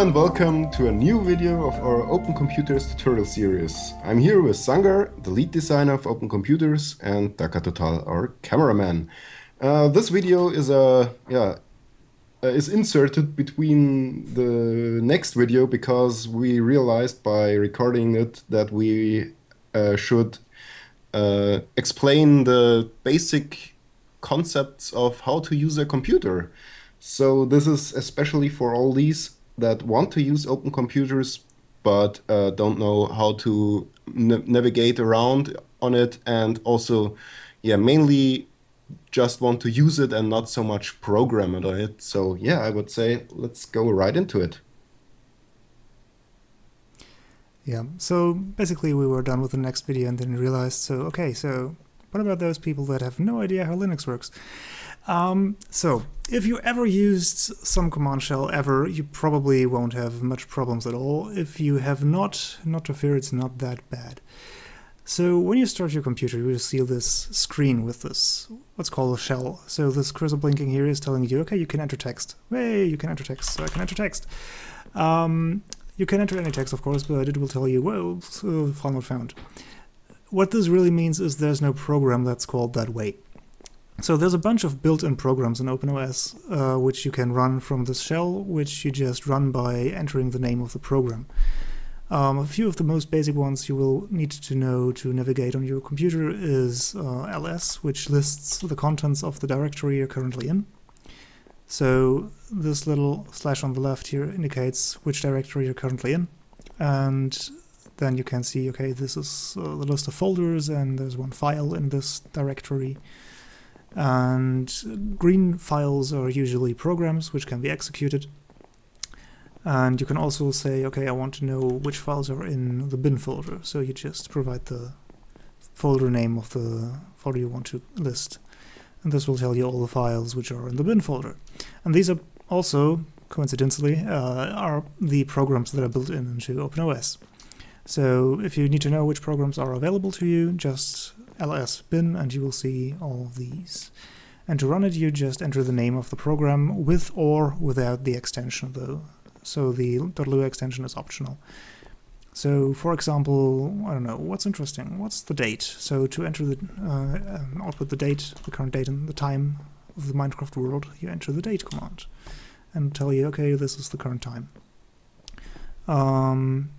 and welcome to a new video of our Open Computers tutorial series. I'm here with Sangar, the lead designer of Open Computers, and DaKaTotal, our cameraman. Uh, this video is a yeah uh, is inserted between the next video because we realized by recording it that we uh, should uh, explain the basic concepts of how to use a computer. So this is especially for all these that want to use open computers but uh, don't know how to navigate around on it. And also yeah mainly just want to use it and not so much program it on it. So yeah i would say let's go right into it. Yeah. So basically we were done with the next video and then realized so okay so what about those people that have no idea how linux works um, so, if you ever used some command shell ever, you probably won't have much problems at all. If you have not, not to fear, it's not that bad. So when you start your computer, you will see this screen with this, what's called a shell. So this cursor blinking here is telling you, okay, you can enter text. Hey, you can enter text, so I can enter text. Um, you can enter any text, of course, but it will tell you, well, file not found. What this really means is there's no program that's called that way. So there's a bunch of built-in programs in OpenOS uh, which you can run from this shell, which you just run by entering the name of the program. Um, a few of the most basic ones you will need to know to navigate on your computer is uh, ls, which lists the contents of the directory you're currently in. So this little slash on the left here indicates which directory you're currently in. And then you can see, okay, this is uh, the list of folders and there's one file in this directory and green files are usually programs which can be executed. And you can also say okay I want to know which files are in the bin folder. So you just provide the folder name of the folder you want to list. And this will tell you all the files which are in the bin folder. And these are also coincidentally uh, are the programs that are built in into OpenOS. So if you need to know which programs are available to you just ls bin and you will see all these. And to run it you just enter the name of the program with or without the extension though. So the .lua extension is optional. So for example, I don't know, what's interesting? What's the date? So to enter the uh, um, output the date, the current date and the time of the Minecraft world, you enter the date command and tell you, okay, this is the current time. Um,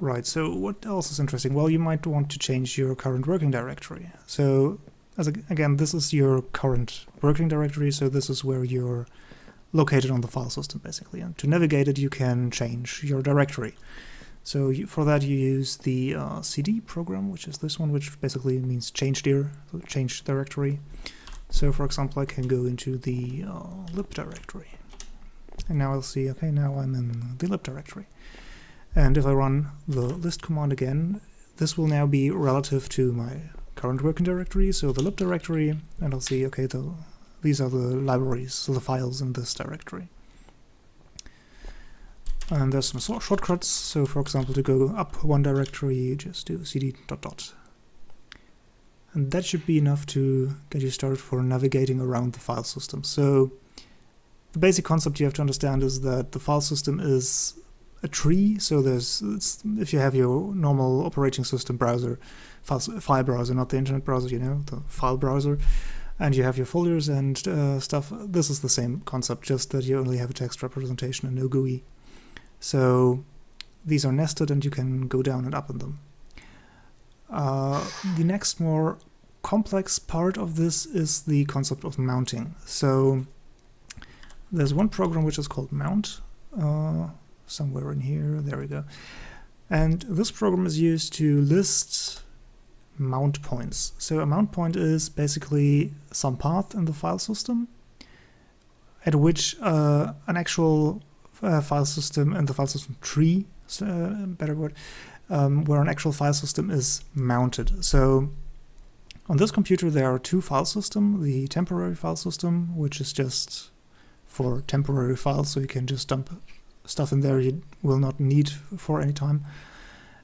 Right, so what else is interesting? Well, you might want to change your current working directory. So, as a, again, this is your current working directory, so this is where you're located on the file system, basically. And to navigate it, you can change your directory. So you, for that, you use the uh, cd program, which is this one, which basically means change dir, change directory. So, for example, I can go into the uh, lib directory. And now I'll see, okay, now I'm in the lib directory. And if I run the list command again, this will now be relative to my current working directory, so the lib directory, and I'll see, okay, the, these are the libraries, so the files in this directory. And there's some shortcuts, so for example, to go up one directory, just do cd dot dot. And that should be enough to get you started for navigating around the file system. So the basic concept you have to understand is that the file system is a tree. So there's if you have your normal operating system browser, file, file browser, not the internet browser, you know, the file browser, and you have your folders and uh, stuff. This is the same concept, just that you only have a text representation and no GUI. So these are nested, and you can go down and up in them. Uh, the next more complex part of this is the concept of mounting. So there's one program which is called mount. Uh, somewhere in here. There we go. And this program is used to list mount points. So a mount point is basically some path in the file system at which uh, an actual uh, file system and the file system tree, uh, better word, um, where an actual file system is mounted. So on this computer there are two file systems, the temporary file system, which is just for temporary files, so you can just dump stuff in there you will not need for any time.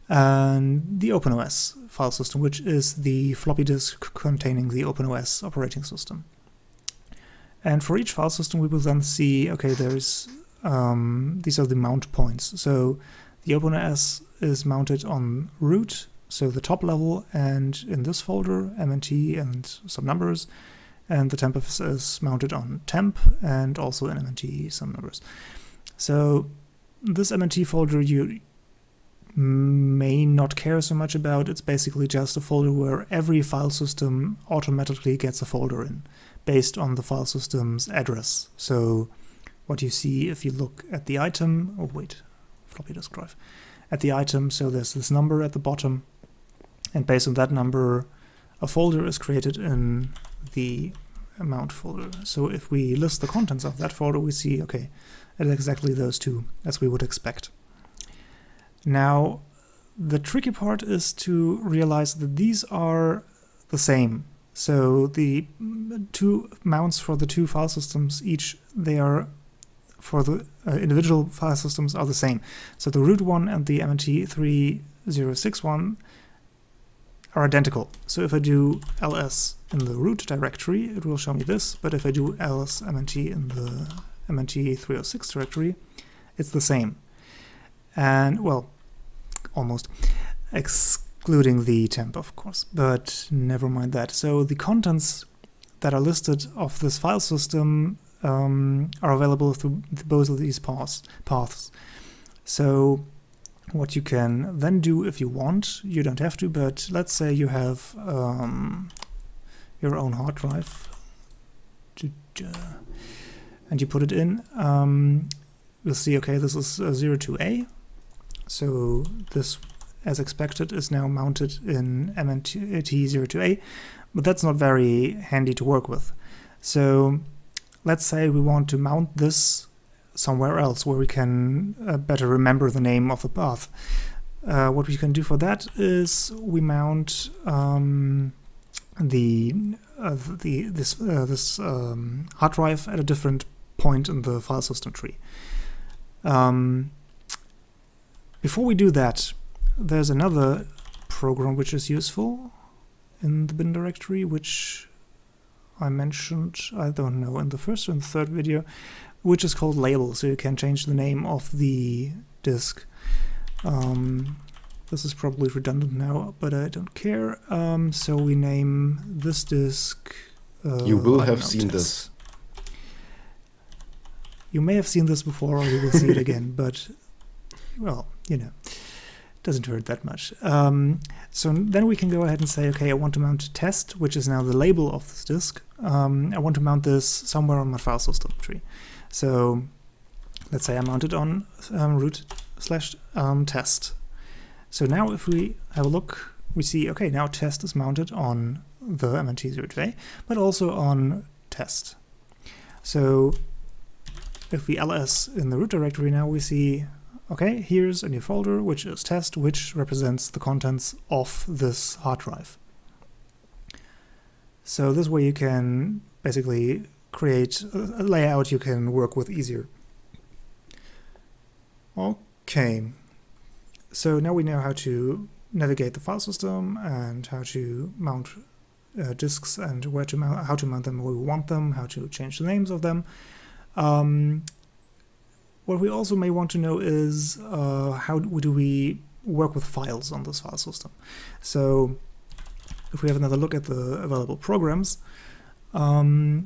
And the OpenOS file system, which is the floppy disk containing the OpenOS operating system. And for each file system, we will then see, okay, there's um, these are the mount points. So the OpenOS is mounted on root, so the top level, and in this folder, MNT and some numbers, and the temp is mounted on temp and also in MNT some numbers. So this MNT folder you may not care so much about. It's basically just a folder where every file system automatically gets a folder in based on the file system's address. So what you see if you look at the item, oh wait, floppy disk drive, at the item, so there's this number at the bottom, and based on that number, a folder is created in the amount folder. So if we list the contents of that folder, we see, okay, it's exactly those two, as we would expect. Now, the tricky part is to realize that these are the same. So the two mounts for the two file systems, each they are for the uh, individual file systems are the same. So the root one and the MNT 3061 are identical. So if I do ls in the root directory, it will show me this, but if I do ls mnt in the mnt 306 directory, it's the same. And, well, almost, excluding the temp, of course, but never mind that. So the contents that are listed of this file system um, are available through both of these paths. paths. So what you can then do if you want, you don't have to, but let's say you have um, your own hard drive. And you put it in, um, you'll see, okay, this is 02A, so this, as expected, is now mounted in MNT02A, but that's not very handy to work with. So let's say we want to mount this somewhere else where we can uh, better remember the name of the path. Uh, what we can do for that is we mount um, the uh, the this uh, this um, hard drive at a different point in the file system tree. Um, before we do that, there's another program which is useful in the bin directory, which I mentioned, I don't know, in the first and third video, which is called label, so you can change the name of the disk. Um, this is probably redundant now, but I don't care. Um, so we name this disk. Uh, you will have know, seen test. this. You may have seen this before, or you will see it again, but well, you know doesn't hurt that much. Um, so then we can go ahead and say, okay, I want to mount test, which is now the label of this disk. Um, I want to mount this somewhere on my file system tree. So let's say I mounted on um, root slash um, test. So now if we have a look, we see, okay, now test is mounted on the MNT02A, but also on test. So if we ls in the root directory now, we see okay, here's a new folder, which is test, which represents the contents of this hard drive. So this way you can basically create a layout you can work with easier. Okay, so now we know how to navigate the file system and how to mount uh, disks and where to mount, how to mount them where we want them, how to change the names of them. Um, what we also may want to know is uh, how do we work with files on this file system. So if we have another look at the available programs, um,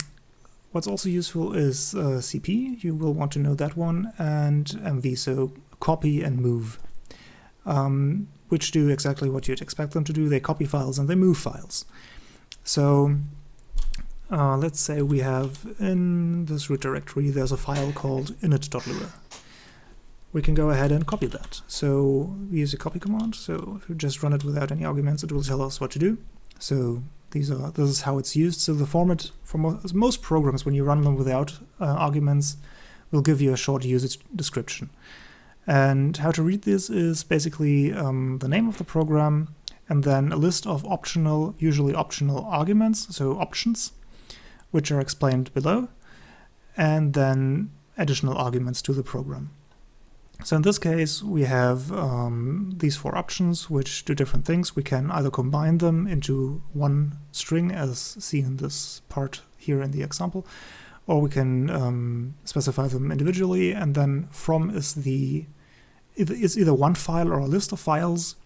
what's also useful is uh, CP, you will want to know that one, and MV, so copy and move, um, which do exactly what you'd expect them to do. They copy files and they move files. So uh, let's say we have in this root directory there's a file called init.lua. We can go ahead and copy that. So we use a copy command. So if you just run it without any arguments, it will tell us what to do. So these are this is how it's used. So the format for mo most programs, when you run them without uh, arguments, will give you a short usage description. And how to read this is basically um, the name of the program and then a list of optional, usually optional arguments, so options, which are explained below, and then additional arguments to the program. So in this case, we have um, these four options which do different things. We can either combine them into one string, as seen in this part here in the example, or we can um, specify them individually, and then from is the is either one file or a list of files,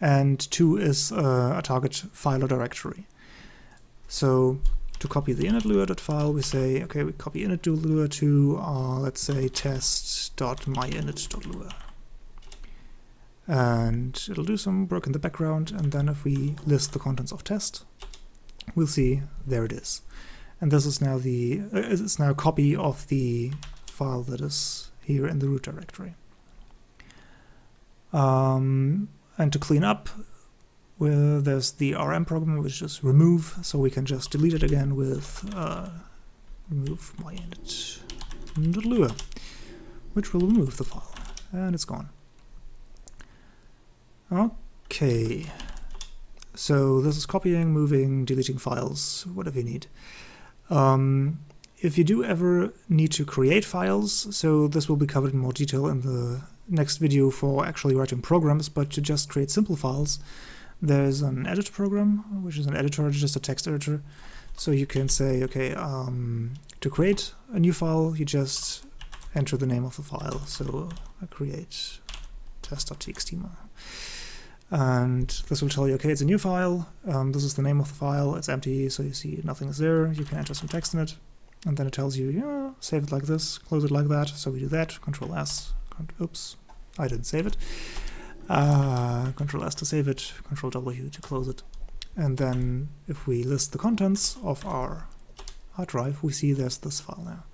and two is uh, a target file or directory. So to copy the init file, we say, okay, we copy init to, uh, let's say, test.myinit.lua. And it'll do some work in the background, and then if we list the contents of test, we'll see there it is. And this is now the uh, it's now a copy of the file that is here in the root directory. Um, and to clean up, where there's the rm program which is remove, so we can just delete it again with uh, remove my which will remove the file, and it's gone. Okay, so this is copying, moving, deleting files, whatever you need. Um, if you do ever need to create files, so this will be covered in more detail in the next video for actually writing programs, but to just create simple files, there's an edit program, which is an editor, just a text editor. So you can say, okay, um, to create a new file, you just enter the name of the file. So I create test.txt. And this will tell you, okay, it's a new file. Um, this is the name of the file. It's empty, so you see nothing is there. You can enter some text in it. And then it tells you, yeah, save it like this, close it like that. So we do that, Control S. Oops, I didn't save it. Uh, Control S to save it, Control W to close it. And then if we list the contents of our hard drive, we see there's this file now.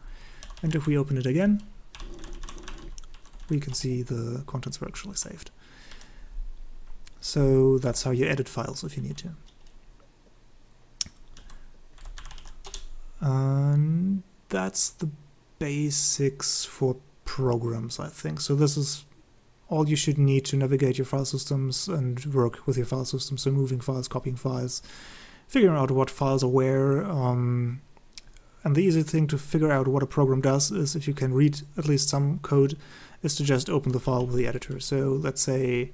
And if we open it again, we can see the contents were actually saved. So that's how you edit files if you need to. And that's the basics for programs, I think. So this is all you should need to navigate your file systems and work with your file systems, so moving files, copying files, figuring out what files are where. Um, and the easy thing to figure out what a program does is if you can read at least some code, is to just open the file with the editor. So let's say,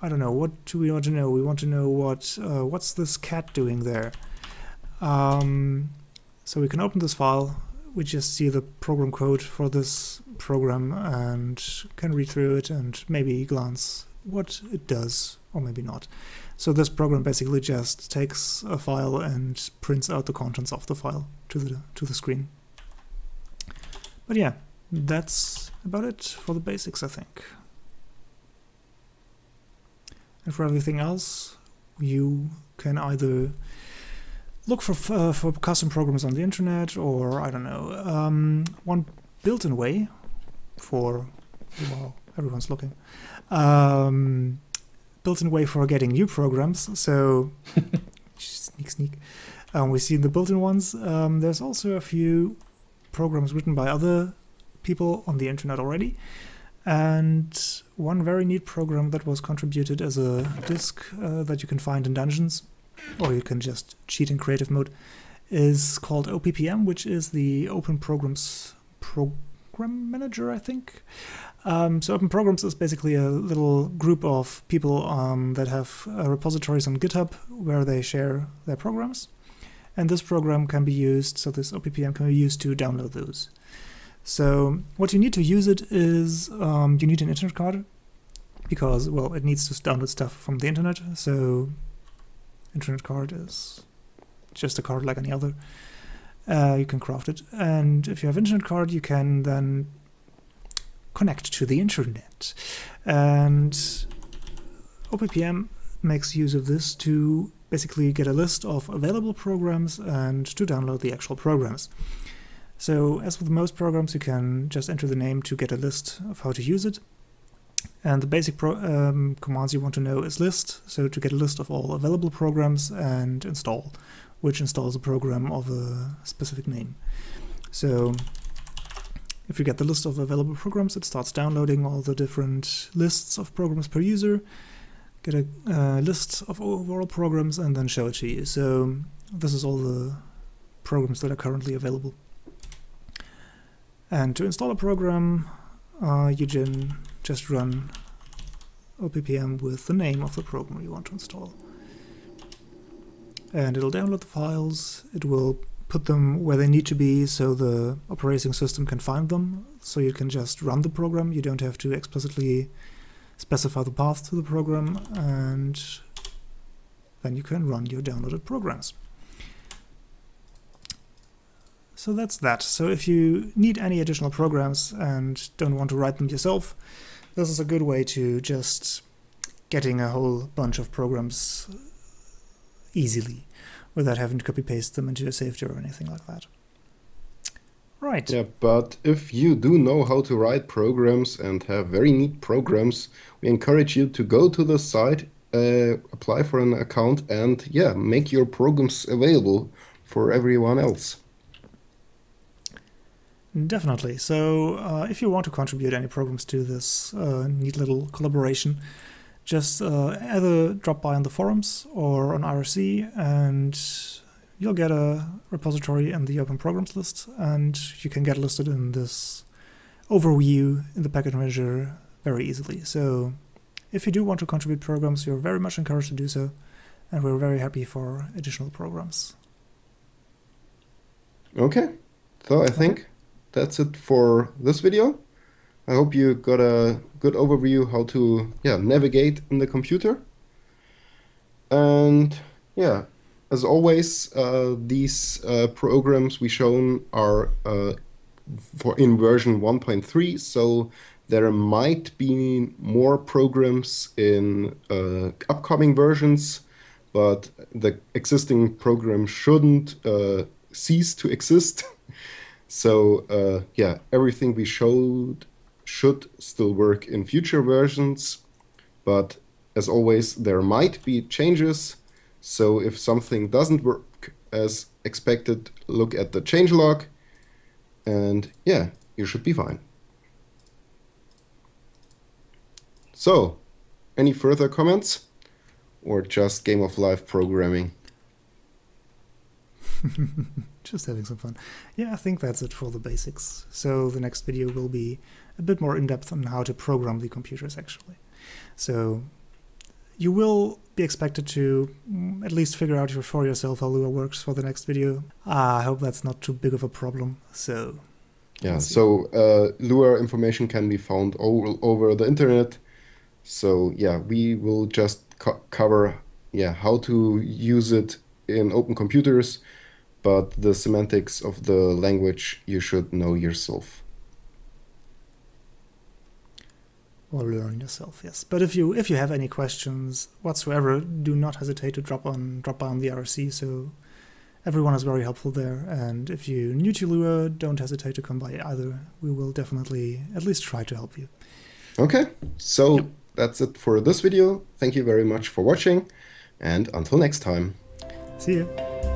I don't know, what do we want to know? We want to know what uh, what's this cat doing there. Um, so we can open this file, we just see the program code for this program and can read through it and maybe glance what it does or maybe not. So this program basically just takes a file and prints out the contents of the file to the to the screen. But yeah, that's about it for the basics, I think. And for everything else, you can either look for uh, for custom programs on the internet, or I don't know, um, one built-in way for wow, everyone's looking. Um, built-in way for getting new programs. So sneak, sneak. Um, we see the built-in ones. Um, there's also a few programs written by other people on the internet already. And one very neat program that was contributed as a disk uh, that you can find in dungeons or you can just cheat in creative mode, is called OPPM, which is the Open Programs Program Manager, I think. Um, so Open Programs is basically a little group of people um, that have uh, repositories on GitHub where they share their programs. And this program can be used, so this OPPM can be used to download those. So what you need to use it is um, you need an internet card because, well, it needs to download stuff from the internet. So internet card is just a card like any other. Uh, you can craft it, and if you have internet card, you can then connect to the internet. And OPPM makes use of this to basically get a list of available programs and to download the actual programs. So as with most programs, you can just enter the name to get a list of how to use it. And the basic um, commands you want to know is list, so to get a list of all available programs, and install, which installs a program of a specific name. So if you get the list of available programs, it starts downloading all the different lists of programs per user, get a uh, list of overall programs, and then show it to you. So this is all the programs that are currently available. And to install a program, uh, you can just run OPPM with the name of the program you want to install. And it'll download the files, it will put them where they need to be so the operating system can find them. So you can just run the program. You don't have to explicitly specify the path to the program, and then you can run your downloaded programs. So that's that. So if you need any additional programs and don't want to write them yourself, this is a good way to just getting a whole bunch of programs easily without having to copy paste them into a safety or anything like that. Right. Yeah, but if you do know how to write programs and have very neat programs, we encourage you to go to the site, uh, apply for an account, and yeah, make your programs available for everyone else. Definitely. So, uh, if you want to contribute any programs to this uh, neat little collaboration, just uh, either drop by on the forums or on IRC and you'll get a repository in the open programs list and you can get listed in this overview in the package manager very easily. So if you do want to contribute programs, you're very much encouraged to do so and we're very happy for additional programs. Okay, so I think okay. That's it for this video. I hope you got a good overview how to yeah navigate in the computer. And yeah, as always, uh, these uh, programs we shown are uh, for in version 1.3, so there might be more programs in uh, upcoming versions, but the existing program shouldn't uh, cease to exist. so uh, yeah, everything we showed should still work in future versions, but as always, there might be changes. So if something doesn't work as expected, look at the changelog, and yeah, you should be fine. So, any further comments? Or just Game of Life programming? just having some fun. Yeah, I think that's it for the basics. So the next video will be a bit more in depth on how to program the computers actually. So you will be expected to mm, at least figure out for yourself how Lua works for the next video. Ah, I hope that's not too big of a problem. So yeah, so uh, Lua information can be found all over the internet. So yeah, we will just co cover yeah how to use it in open computers, but the semantics of the language you should know yourself. or learn yourself yes. But if you if you have any questions whatsoever do not hesitate to drop on drop by on the IRC so everyone is very helpful there. And if you're new to Lua don't hesitate to come by either. We will definitely at least try to help you. Okay. So yep. that's it for this video. Thank you very much for watching and until next time. See you